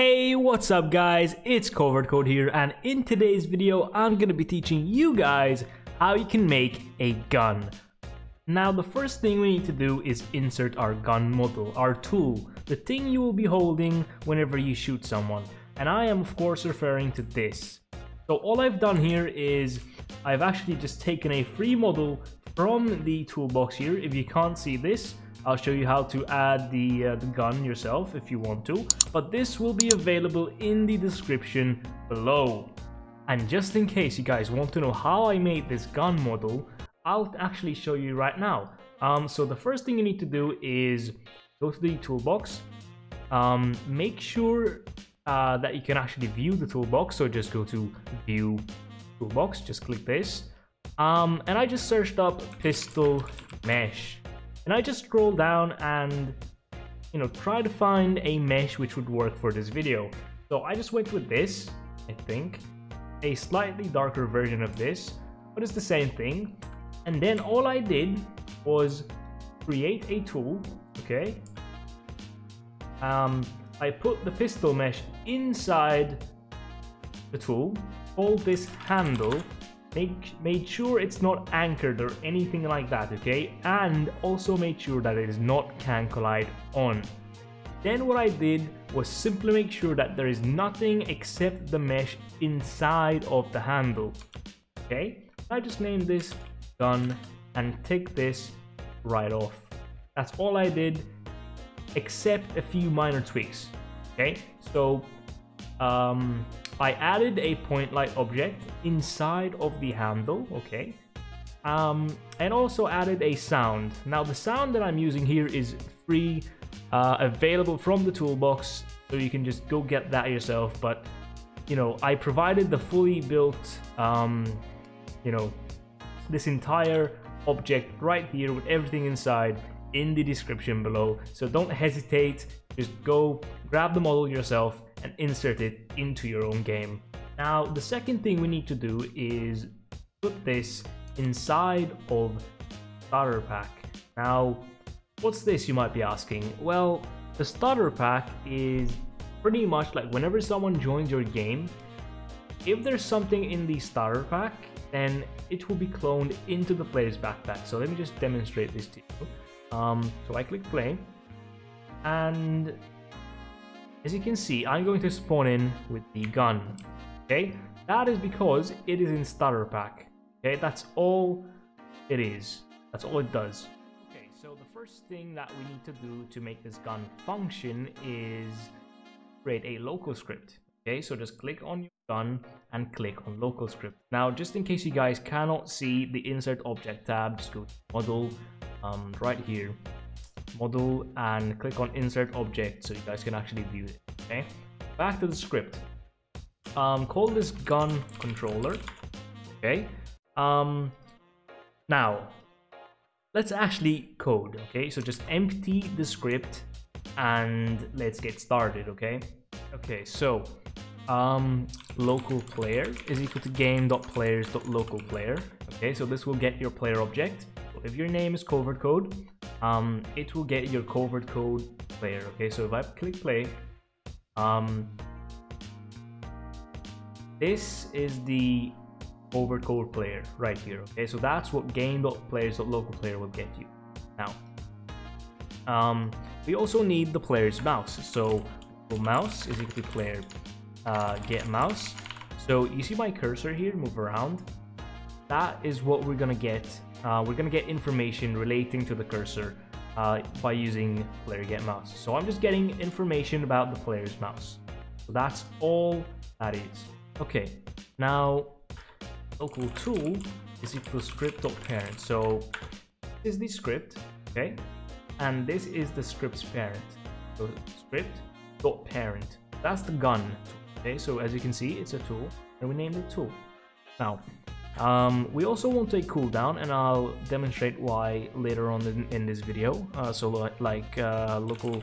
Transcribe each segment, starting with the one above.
Hey, what's up guys? It's Covert Code here and in today's video I'm gonna be teaching you guys how you can make a gun. Now the first thing we need to do is insert our gun model, our tool, the thing you will be holding whenever you shoot someone. And I am of course referring to this. So all I've done here is I've actually just taken a free model from the toolbox here. If you can't see this, I'll show you how to add the, uh, the gun yourself if you want to. But this will be available in the description below. And just in case you guys want to know how I made this gun model, I'll actually show you right now. Um, so the first thing you need to do is go to the toolbox, um, make sure uh, that you can actually view the toolbox. So just go to view toolbox, just click this. Um, and I just searched up pistol mesh. And I just scroll down and, you know, try to find a mesh which would work for this video. So I just went with this, I think. A slightly darker version of this, but it's the same thing. And then all I did was create a tool, okay? Um, I put the pistol mesh inside the tool, hold this handle, make made sure it's not anchored or anything like that okay? And also made sure that it is not can collide on. Then what I did was simply make sure that there is nothing except the mesh inside of the handle okay? I just named this gun and take this right off. That's all I did except a few minor tweaks okay? So um I added a point light object inside of the handle, okay? Um, and also added a sound. Now the sound that I'm using here is free, uh, available from the toolbox, so you can just go get that yourself. But, you know, I provided the fully built, um, you know, this entire object right here with everything inside in the description below. So don't hesitate, just go grab the model yourself and insert it into your own game. Now, the second thing we need to do is put this inside of starter pack. Now, what's this you might be asking? Well, the starter pack is pretty much like whenever someone joins your game, if there's something in the starter pack, then it will be cloned into the player's backpack. So let me just demonstrate this to you. Um, so I click play, and as you can see, I'm going to spawn in with the gun. Okay, that is because it is in starter pack. Okay, that's all it is. That's all it does. Okay, so the first thing that we need to do to make this gun function is create a local script. Okay, so just click on your gun and click on local script. Now, just in case you guys cannot see the insert object tab, just go to model um, right here model and click on insert object so you guys can actually view it okay? Back to the script. Um call this gun controller okay? Um now let's actually code okay? So just empty the script and let's get started okay? Okay so um local player is equal to game dot players dot local player okay? So this will get your player object. So if your name is covert code um, it will get your covert code player. Okay, so if I click play, um, this is the covert code player right here. Okay, so that's what game.players.local player will get you. Now, um, we also need the player's mouse. So mouse is equal to player uh, get mouse. So you see my cursor here move around. That is what we're gonna get uh, we're gonna get information relating to the cursor uh, by using player get mouse. So I'm just getting information about the player's mouse. So that's all that is. Okay, now local tool is equal script.parent. So this is the script, okay? And this is the script's parent. So script.parent. That's the gun. Okay, so as you can see, it's a tool, and we named it tool. Now, um, we also want a cooldown, and I'll demonstrate why later on in, in this video. Uh, so like uh, local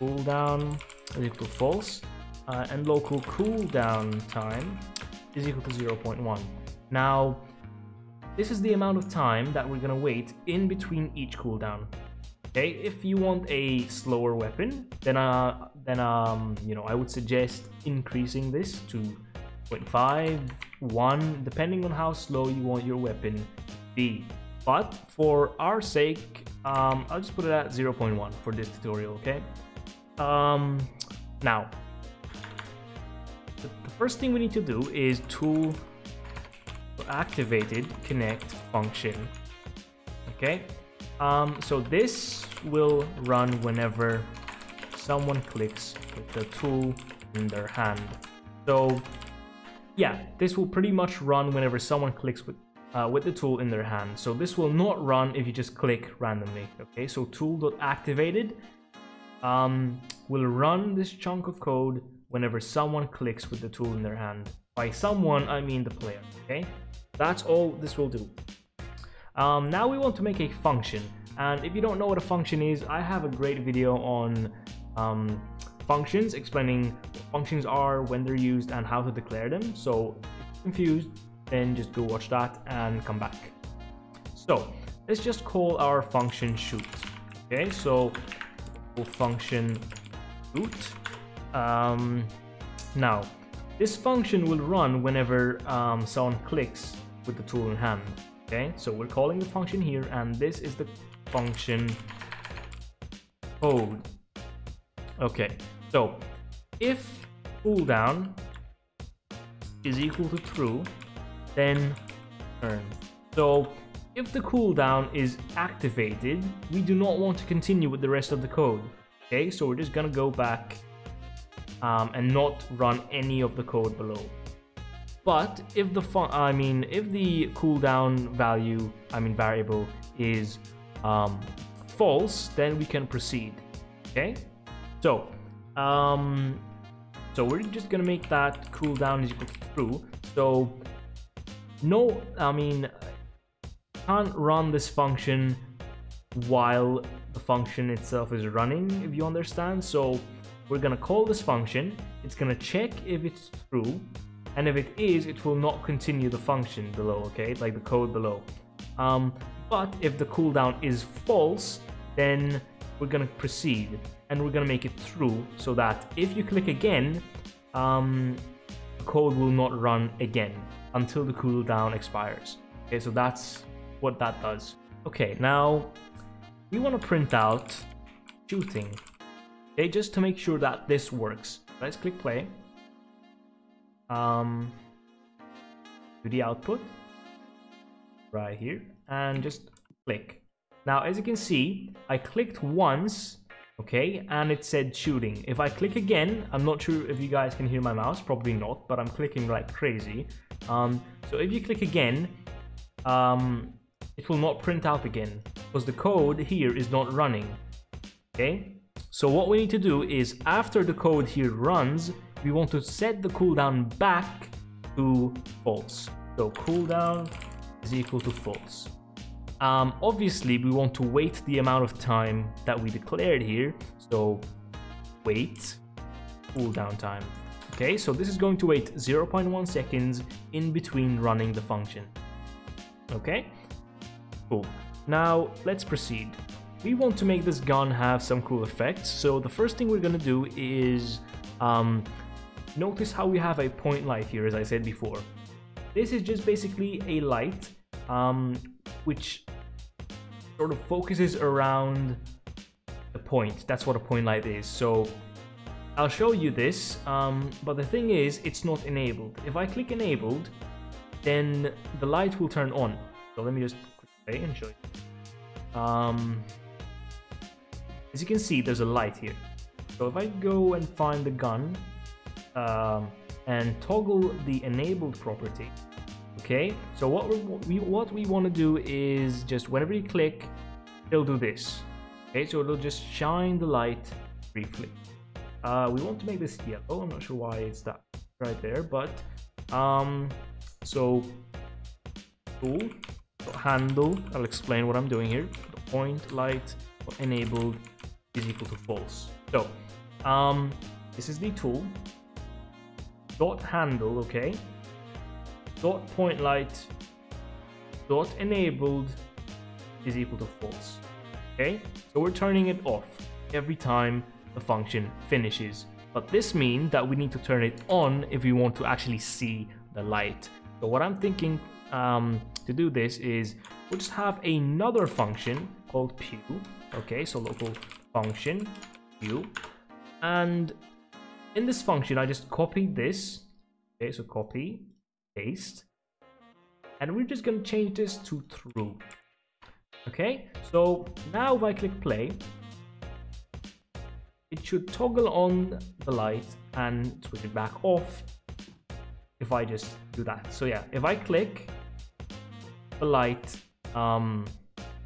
cooldown is equal to false, uh, and local cooldown time is equal to 0.1. Now, this is the amount of time that we're gonna wait in between each cooldown. Okay, if you want a slower weapon, then uh, then um, you know, I would suggest increasing this to 0.5, 1, depending on how slow you want your weapon be. But for our sake, um, I'll just put it at 0.1 for this tutorial, okay? Um, now, the, the first thing we need to do is tool activated connect function, okay? Um, so this will run whenever someone clicks with the tool in their hand. So yeah, this will pretty much run whenever someone clicks with uh, with the tool in their hand. So this will not run if you just click randomly. Okay, so tool.activated um, will run this chunk of code whenever someone clicks with the tool in their hand. By someone, I mean the player. Okay, that's all this will do. Um, now we want to make a function. And if you don't know what a function is, I have a great video on um, functions explaining what functions are, when they're used, and how to declare them. So if you're confused, then just go watch that and come back. So let's just call our function shoot. Okay, so we'll function shoot. Um, now, this function will run whenever um, someone clicks with the tool in hand. Okay, so we're calling the function here, and this is the function code. Okay, so if cooldown is equal to true, then turn. So if the cooldown is activated, we do not want to continue with the rest of the code. Okay, so we're just gonna go back um, and not run any of the code below. But if the fun, I mean, if the cooldown value, I mean variable, is um, false, then we can proceed. Okay, so um, so we're just gonna make that cooldown is equal to true. So no, I mean, can't run this function while the function itself is running, if you understand. So we're gonna call this function. It's gonna check if it's true and if it is, it will not continue the function below, okay? Like the code below. Um, but if the cooldown is false, then we're gonna proceed and we're gonna make it true so that if you click again, um, the code will not run again until the cooldown expires. Okay, so that's what that does. Okay, now we want to print out shooting. Okay, just to make sure that this works. Let's click play um, to the output right here and just click. Now, as you can see, I clicked once, okay, and it said shooting. If I click again, I'm not sure if you guys can hear my mouse, probably not, but I'm clicking like crazy. Um, so if you click again, um, it will not print out again because the code here is not running, okay? So what we need to do is after the code here runs, we want to set the cooldown back to false. So cooldown is equal to false. Um, obviously, we want to wait the amount of time that we declared here. So wait cooldown time. Okay, so this is going to wait 0.1 seconds in between running the function. Okay, cool. Now let's proceed. We want to make this gun have some cool effects. So the first thing we're gonna do is um, Notice how we have a point light here, as I said before. This is just basically a light, um, which sort of focuses around the point. That's what a point light is. So I'll show you this, um, but the thing is, it's not enabled. If I click enabled, then the light will turn on. So let me just play and show you. Um, as you can see, there's a light here. So if I go and find the gun, um, and toggle the enabled property. Okay, so what we what we want to do is just whenever you click, it'll do this. Okay, so it'll just shine the light briefly. Uh, we want to make this yellow. I'm not sure why it's that right there, but um, so tool handle. I'll explain what I'm doing here. The point light enabled is equal to false. So um, this is the tool dot handle, okay, dot point light dot enabled is equal to false. Okay, so we're turning it off every time the function finishes. But this means that we need to turn it on if we want to actually see the light. So what I'm thinking um, to do this is we'll just have another function called pew. Okay, so local function pew. And in this function, I just copied this. Okay, so copy, paste. And we're just going to change this to true. Okay, so now if I click play, it should toggle on the light and switch it back off if I just do that. So yeah, if I click, the light, um,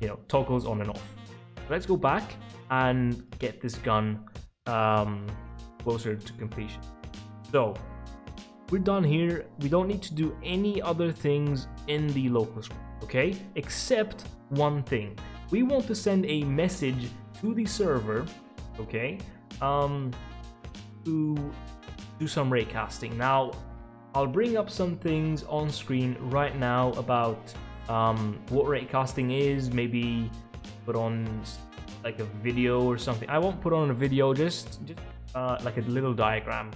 you know, toggles on and off. Let's go back and get this gun um, closer to completion. So we're done here. We don't need to do any other things in the local script, okay? Except one thing. We want to send a message to the server, okay, um, to do some raycasting. Now, I'll bring up some things on screen right now about um, what raycasting is, maybe put on like a video or something. I won't put on a video, just, just uh, like a little diagram,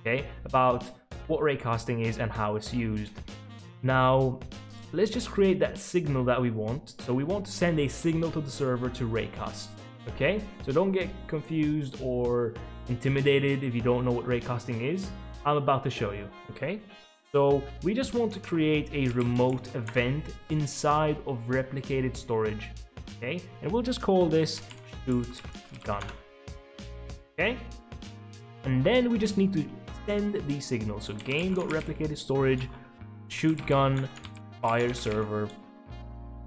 okay, about what raycasting is and how it's used. Now, let's just create that signal that we want. So we want to send a signal to the server to raycast. Okay, so don't get confused or intimidated if you don't know what raycasting is. I'm about to show you. Okay, so we just want to create a remote event inside of replicated storage. Okay, and we'll just call this shoot gun. Okay, and then we just need to send the signal. So game.replicated storage shoot gun fire server.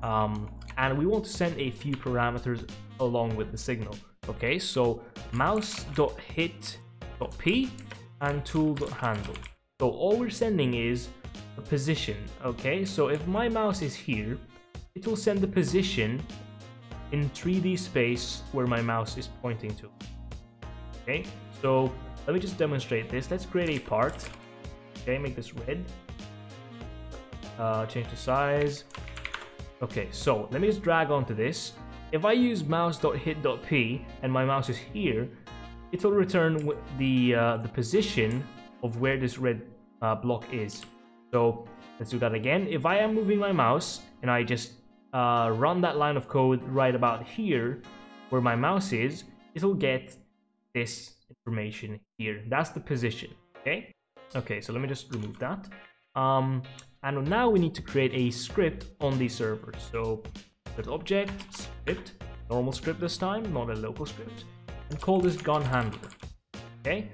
Um, and we want to send a few parameters along with the signal. Okay so mouse.hit.p and tool.handle so all we're sending is a position. Okay so if my mouse is here it will send the position in 3d space where my mouse is pointing to. Okay so let me just demonstrate this let's create a part okay make this red uh, change the size. Okay, so let me just drag onto this. If I use mouse.hit.p and my mouse is here, it will return the uh, the position of where this red uh, block is. So let's do that again. If I am moving my mouse and I just uh, run that line of code right about here, where my mouse is, it'll get this information here. That's the position, okay? Okay, so let me just remove that. Um, and now we need to create a script on the server. So there's object, script, normal script this time, not a local script, and call this gun handler. Okay.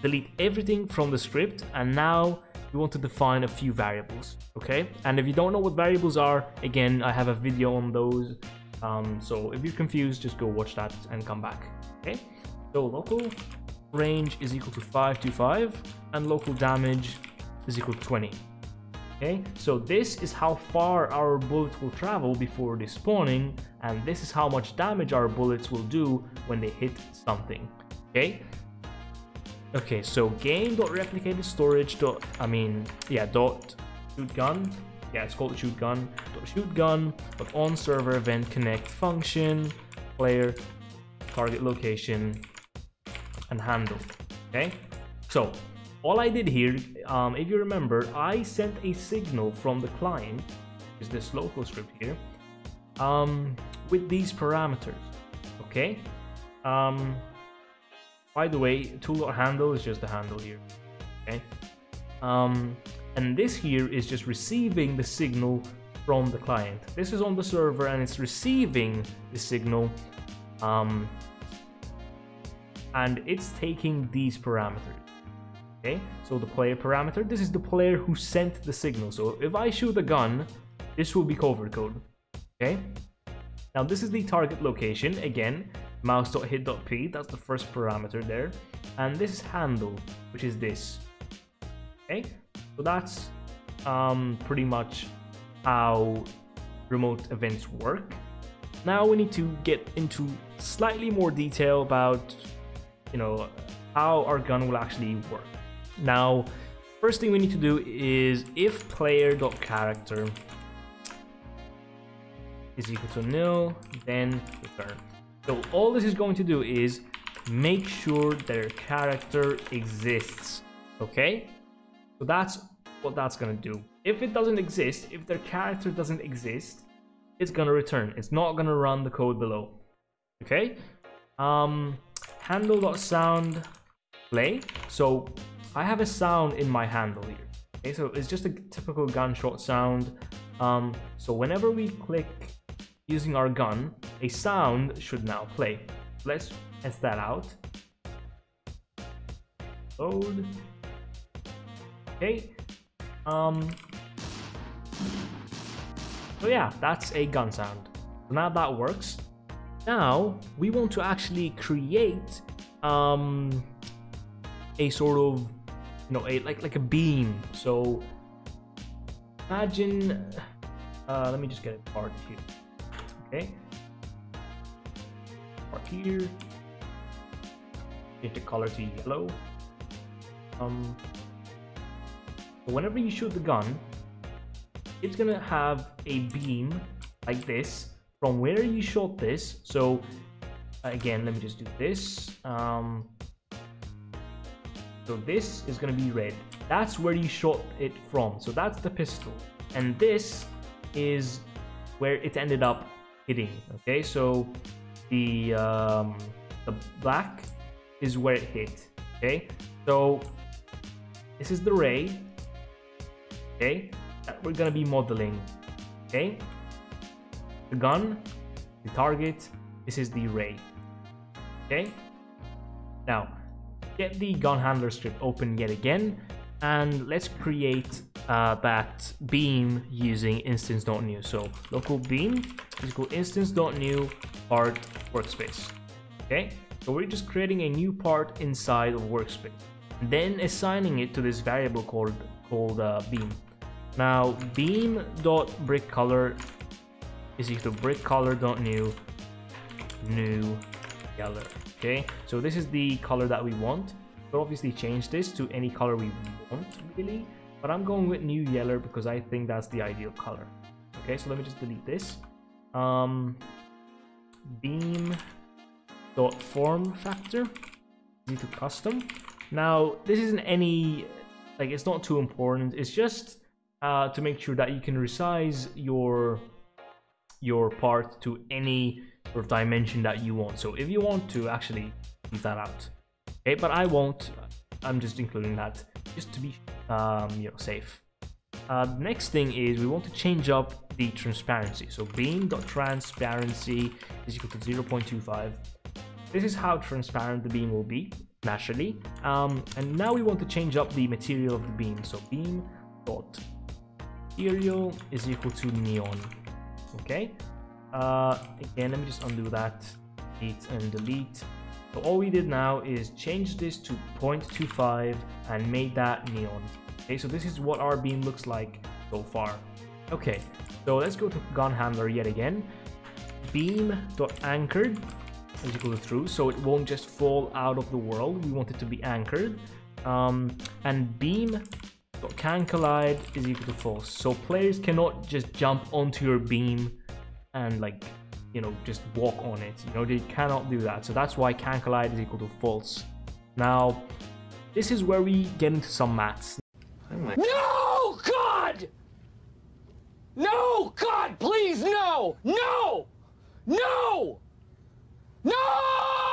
Delete everything from the script, and now we want to define a few variables. Okay. And if you don't know what variables are, again, I have a video on those. Um, so if you're confused, just go watch that and come back. Okay. So local range is equal to 525 and local damage is equal to 20. Okay, so this is how far our bullet will travel before despawning, and this is how much damage our bullets will do when they hit something. Okay. Okay, so game.replicated storage. Dot, I mean, yeah, dot shoot gun. Yeah, it's called shoot gun. Dot shoot gun. But on server event connect function player target location and handle. Okay, so all I did here, um, if you remember, I sent a signal from the client, is this local script here, um, with these parameters, okay? Um, by the way, tool handle is just the handle here, okay? Um, and this here is just receiving the signal from the client. This is on the server and it's receiving the signal um, and it's taking these parameters. Okay, so the player parameter, this is the player who sent the signal. So if I shoot a gun, this will be covert code. Okay, now this is the target location. Again, mouse.hit.p, that's the first parameter there. And this is handle, which is this. Okay, so that's um, pretty much how remote events work. Now we need to get into slightly more detail about, you know, how our gun will actually work. Now, first thing we need to do is if player.character is equal to nil, then return. So all this is going to do is make sure their character exists, okay? So that's what that's gonna do. If it doesn't exist, if their character doesn't exist, it's gonna return. It's not gonna run the code below, okay? Um, handle.sound play. So I have a sound in my handle here. Okay, so it's just a typical gunshot sound. Um, so whenever we click using our gun, a sound should now play. Let's test that out. Load. Okay. Um. So yeah, that's a gun sound. So now that works. Now we want to actually create um a sort of you know a like like a beam. So imagine uh let me just get a part here. Okay. Part here. Change the color to yellow. Um whenever you shoot the gun, it's gonna have a beam like this from where you shot this. So again, let me just do this. Um, so this is gonna be red. That's where you shot it from. So that's the pistol. And this is where it ended up hitting. Okay, so the um, the black is where it hit. Okay, so this is the ray okay that we're gonna be modeling okay the gun the target this is the ray okay? Now get the gun handler script open yet again and let's create uh, that beam using instance.new so local beam is equal instance.new part workspace okay? So we're just creating a new part inside of workspace then assigning it to this variable called called uh, beam. Now beam dot brick color is equal to brick color dot new new yellow. Okay, so this is the color that we want. But obviously change this to any color we want really. But I'm going with new yellow because I think that's the ideal color. Okay, so let me just delete this. Um, beam dot form factor need to custom. Now this isn't any like it's not too important. It's just uh, to make sure that you can resize your your part to any sort of dimension that you want. So if you want to actually leave that out, okay, but I won't. I'm just including that just to be um, you know safe. Uh, next thing is we want to change up the transparency. So beam.transparency is equal to 0.25. This is how transparent the beam will be naturally. Um, and now we want to change up the material of the beam. So beam dot material is equal to neon. Okay. Uh, again, let me just undo that. Delete and delete. So all we did now is change this to 0.25 and made that neon. Okay, so this is what our beam looks like so far. Okay, so let's go to gun handler yet again. beam dot Beam.anchored is equal to true, so it won't just fall out of the world. We want it to be anchored. Um, and beam can collide is equal to false. So players cannot just jump onto your beam and like, you know, just walk on it. You know, they cannot do that. So that's why can collide is equal to false. Now, this is where we get into some maths. Oh no, God! No, God, please, no! No! No! No!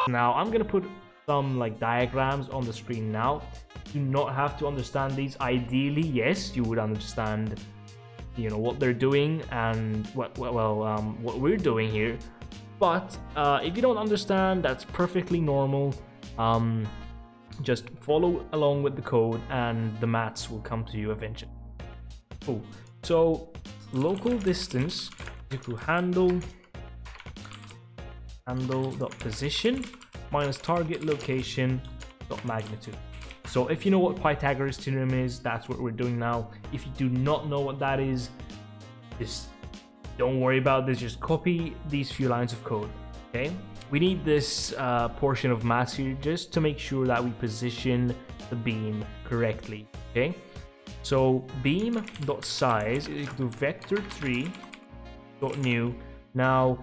Now, I'm gonna put some like diagrams on the screen now do not have to understand these. Ideally, yes, you would understand, you know, what they're doing and what well, um, what we're doing here. But uh, if you don't understand, that's perfectly normal. Um, just follow along with the code, and the maths will come to you eventually. Cool. So local distance equal handle handle dot position minus target location dot magnitude. So if you know what Pythagoras theorem is, that's what we're doing now. If you do not know what that is, just don't worry about this. Just copy these few lines of code, okay? We need this uh, portion of math here just to make sure that we position the beam correctly, okay? So beam dot size is equal to vector3 dot new Now,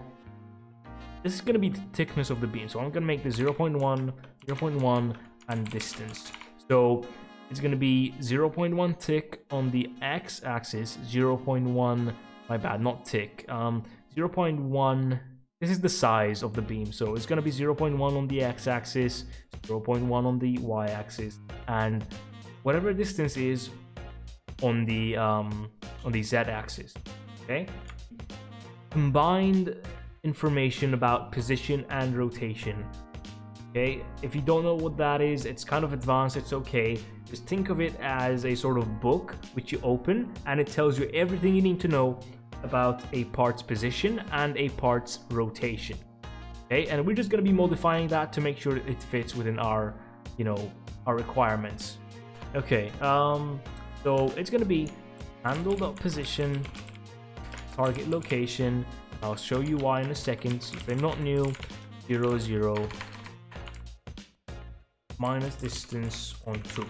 this is going to be the thickness of the beam. So I'm going to make this 0 0.1, 0 0.1, and distance. So it's going to be 0.1 tick on the x-axis, 0.1, my bad, not tick, um, 0.1, this is the size of the beam. So it's going to be 0.1 on the x-axis, 0.1 on the y-axis, and whatever distance is on the um, on the z-axis. Okay. Combined information about position and rotation. Okay, if you don't know what that is, it's kind of advanced, it's okay. Just think of it as a sort of book which you open and it tells you everything you need to know about a part's position and a part's rotation. Okay, and we're just going to be modifying that to make sure it fits within our, you know, our requirements. Okay, um, so it's going to be handle position, target location. I'll show you why in a second. So if they're not new, 0, 0, minus distance on 2.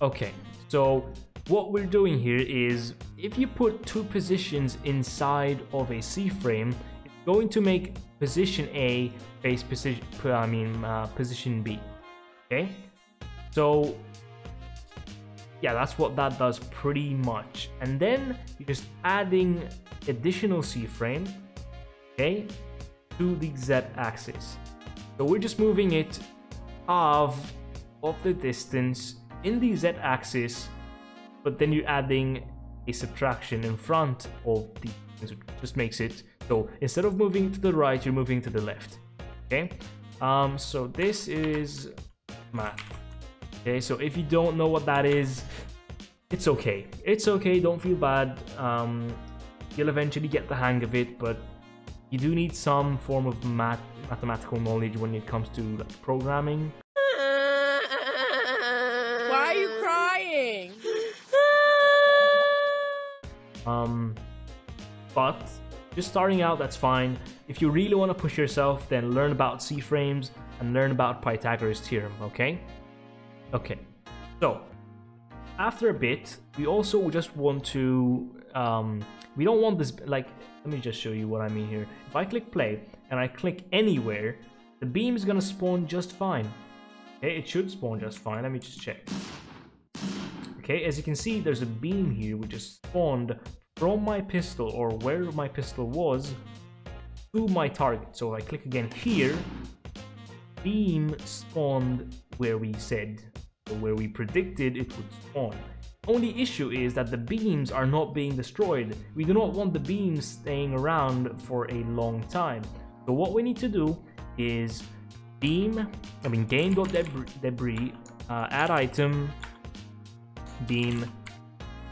Okay, so what we're doing here is if you put two positions inside of a C-frame, it's going to make position A face position, I mean uh, position B. Okay, so yeah, that's what that does pretty much. And then you're just adding additional C-frame, okay, to the Z-axis. So we're just moving it half of the distance in the z-axis, but then you're adding a subtraction in front of the so just makes it so instead of moving to the right, you're moving to the left. Okay, um, so this is math. Okay, so if you don't know what that is, it's okay. It's okay. Don't feel bad. Um, you'll eventually get the hang of it, but you do need some form of math mathematical knowledge when it comes to like, programming Why are you crying? Um, but just starting out, that's fine. If you really want to push yourself, then learn about C-frames and learn about Pythagoras theorem, okay? Okay, so after a bit, we also just want to, um, we don't want this, like, let me just show you what I mean here. If I click play and I click anywhere, the beam is gonna spawn just fine. Okay, it should spawn just fine. Let me just check. Okay, as you can see, there's a beam here which is spawned from my pistol or where my pistol was to my target. So if I click again here, beam spawned where we said, or where we predicted it would spawn. Only issue is that the beams are not being destroyed. We do not want the beams staying around for a long time. So what we need to do is beam, I mean game.debris, debris, uh, add item, beam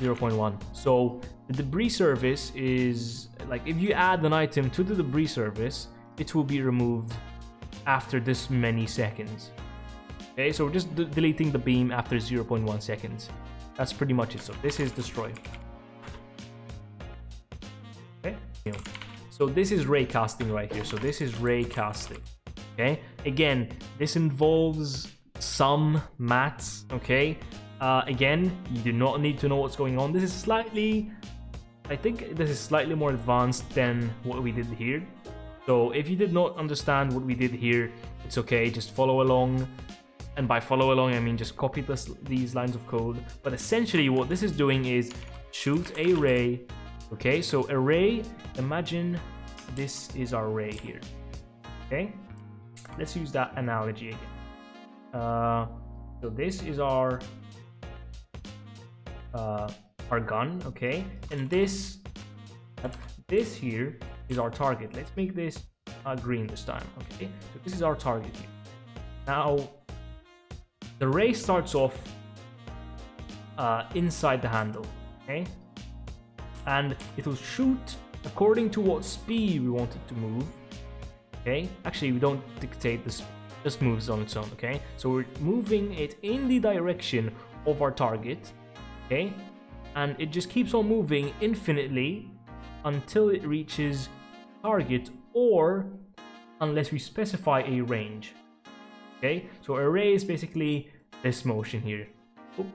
0.1. So the debris service is like if you add an item to the debris service, it will be removed after this many seconds. Okay, so we're just deleting the beam after 0.1 seconds. That's pretty much it. So this is destroyed. So this is ray casting right here. So this is ray casting. Okay, again, this involves some maths. Okay, uh, again, you do not need to know what's going on. This is slightly, I think this is slightly more advanced than what we did here. So if you did not understand what we did here, it's okay, just follow along. And by follow along, I mean just copy this, these lines of code. But essentially what this is doing is shoot a ray. Okay, so array, imagine this is our array here. Okay, let's use that analogy again. Uh, so this is our uh, our gun, okay? And this, this here is our target. Let's make this uh, green this time, okay? So this is our target here. Now, the ray starts off uh, inside the handle, okay? And it will shoot according to what speed we want it to move, okay? Actually, we don't dictate this, just moves on its own, okay? So we're moving it in the direction of our target, okay? And it just keeps on moving infinitely until it reaches target or unless we specify a range. Okay, so array is basically this motion here. Oop.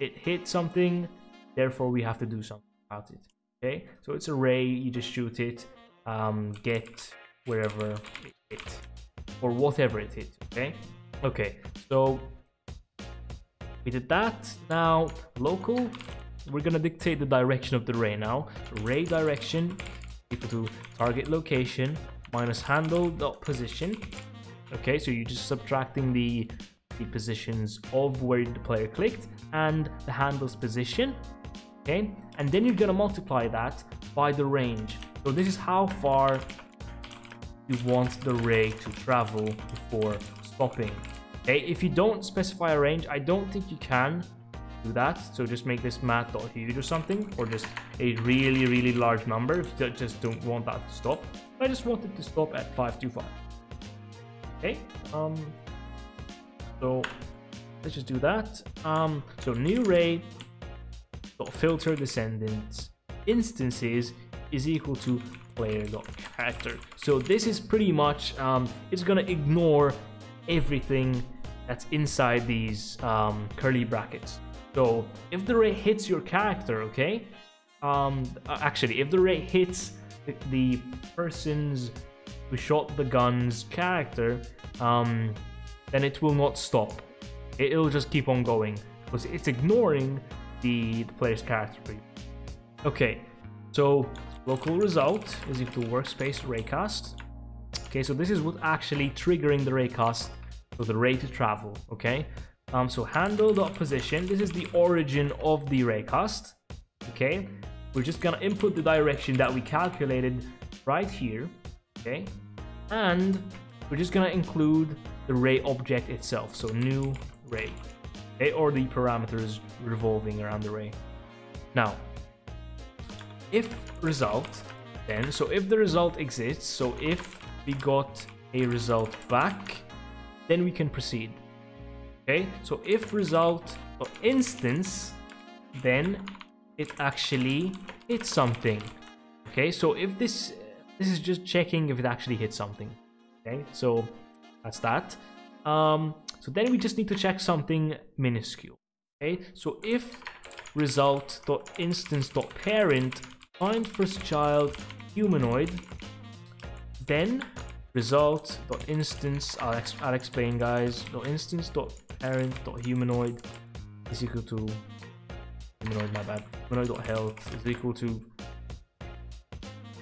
It hit something, therefore we have to do something it. Okay, so it's a ray you just shoot it. um, get wherever it hit or whatever it hit. Okay. Okay. So we did that. Now local. We're gonna dictate the direction of the ray now. Ray direction equal to target location minus handle dot position. Okay, so you're just subtracting the the positions of where the player clicked and the handle's position. Okay, and then you're gonna multiply that by the range. So this is how far you want the ray to travel before stopping. Okay, if you don't specify a range, I don't think you can do that. So just make this math.huge or something, or just a really, really large number if you just don't want that to stop. I just want it to stop at 525. Okay, um, so let's just do that. Um, so new ray dot filter descendants instances is equal to player dot character. So this is pretty much um, it's gonna ignore everything that's inside these um, curly brackets. So if the ray hits your character, okay, um, uh, actually if the ray hits the, the person's who shot the gun's character, um, then it will not stop. It, will just keep on going because it's ignoring the, the player's character. Okay, so local result is equal to workspace raycast. Okay, so this is what actually triggering the raycast, so the ray to travel. Okay, um, so handle dot position. This is the origin of the raycast. Okay, we're just gonna input the direction that we calculated right here. Okay, and we're just gonna include the ray object itself. So new ray, or the parameters revolving around the ray. Now, if result, then so if the result exists, so if we got a result back, then we can proceed. Okay, so if result or instance, then it actually hits something. Okay, so if this this is just checking if it actually hits something. Okay, so that's that. Um, so then we just need to check something minuscule. Okay, so if result dot instance dot parent find first child humanoid, then result dot instance I'll, I'll explain guys dot instance dot parent dot humanoid is equal to humanoid my bad humanoid dot health is equal to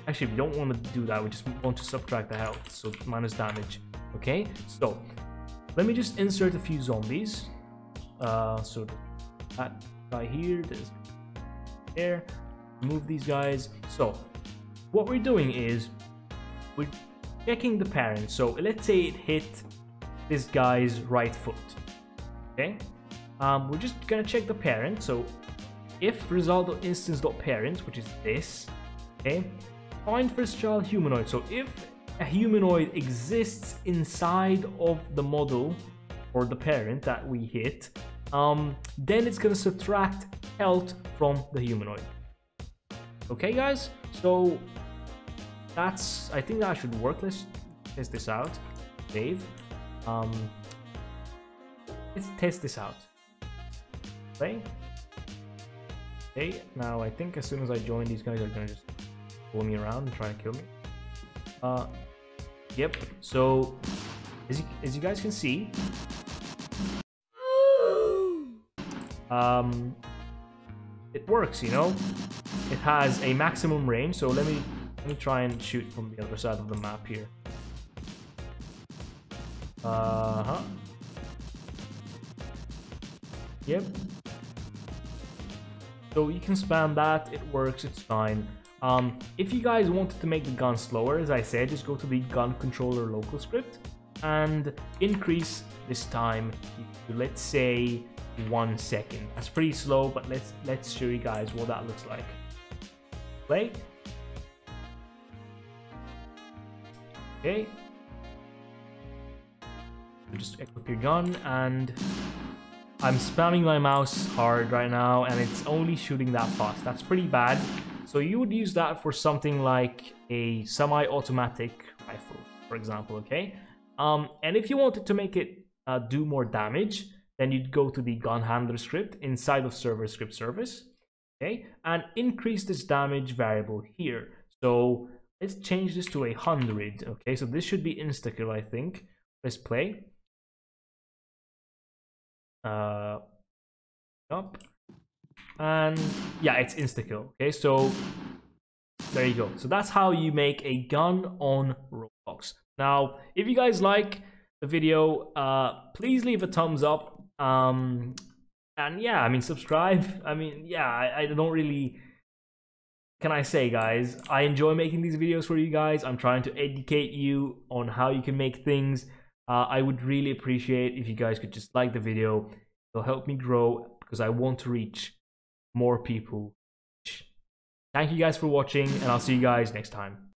actually we don't want to do that we just want to subtract the health so minus damage okay so let me just insert a few zombies. Uh so that guy here this there. Move these guys. So what we're doing is we're checking the parent. So let's say it hit this guy's right foot okay? Um we're just gonna check the parent. So if result instance dot parent which is this okay? Find first child humanoid. So if a humanoid exists inside of the model or the parent that we hit, um, then it's gonna subtract health from the humanoid. Okay, guys? So that's I think that should work. Let's test this out. Dave. Um, let's test this out. Okay. Okay, now I think as soon as I join, these guys are gonna just pull me around and try and kill me. Uh, yep. So, as you, as you guys can see, um, it works. You know, it has a maximum range. So let me let me try and shoot from the other side of the map here. Uh huh. Yep. So you can spam that. It works. It's fine. Um, if you guys wanted to make the gun slower, as I said, just go to the gun controller local script and increase this time to let's say one second. That's pretty slow, but let's let's show you guys what that looks like. Play. Okay. Just equip your gun and I'm spamming my mouse hard right now and it's only shooting that fast. That's pretty bad. So you would use that for something like a semi-automatic rifle, for example, okay? Um, and if you wanted to make it uh, do more damage, then you'd go to the gun handler script inside of server script service, okay? And increase this damage variable here. So let's change this to a hundred. Okay, so this should be insta kill, I think. Let's play. Uh, and yeah, it's insta kill. Okay, so there you go. So that's how you make a gun on Roblox. Now, if you guys like the video, uh, please leave a thumbs up. Um, and yeah, I mean, subscribe. I mean, yeah, I, I don't really can I say, guys, I enjoy making these videos for you guys. I'm trying to educate you on how you can make things. Uh, I would really appreciate if you guys could just like the video. It'll help me grow because I want to reach more people. Thank you guys for watching, and I'll see you guys next time.